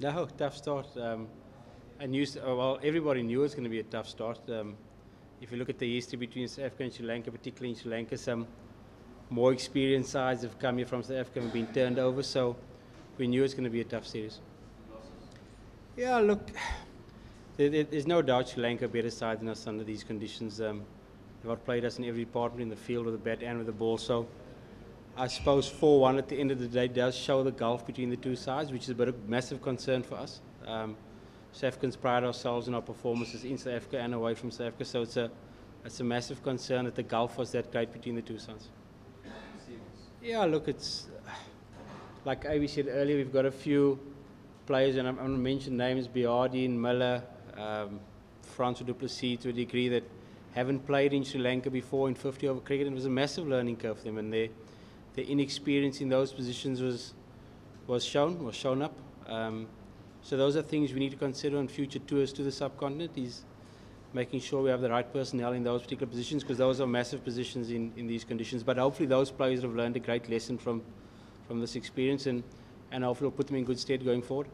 No, tough start. Um, knew, uh, well, everybody knew it was going to be a tough start. Um, if you look at the history between South Africa and Sri Lanka, particularly in Sri Lanka, some more experienced sides have come here from South Africa and been turned over, so we knew it was going to be a tough series. Yeah, look, there, there- there's no doubt Sri Lanka better side than us under these conditions. Um, they've outplayed us in every department in the field with the bat and with the ball, so I suppose 4-1 at the end of the day does show the gulf between the two sides, which is a bit of massive concern for us. Um, South Africans pride ourselves in our performances in South Africa and away from South Africa, so it's a, it's a massive concern that the gulf was that great between the two sides. Yeah, look, it's like AB said earlier, we've got a few players, and I'm, going to mention names Behardien, Miller, um, Francois du Plessis to a degree that haven't played in Sri Lanka before in 50 over cricket, and it was a massive learning curve for them, and their, their inexperience in those positions was, was shown, was shown up. Um, so those are things we need to consider on future tours to the subcontinent, is making sure we have the right personnel in those particular positions, because those are massive positions in, in these conditions. But hopefully those players have learned a great lesson from, from this experience, and, and hopefully will put them in good stead going forward.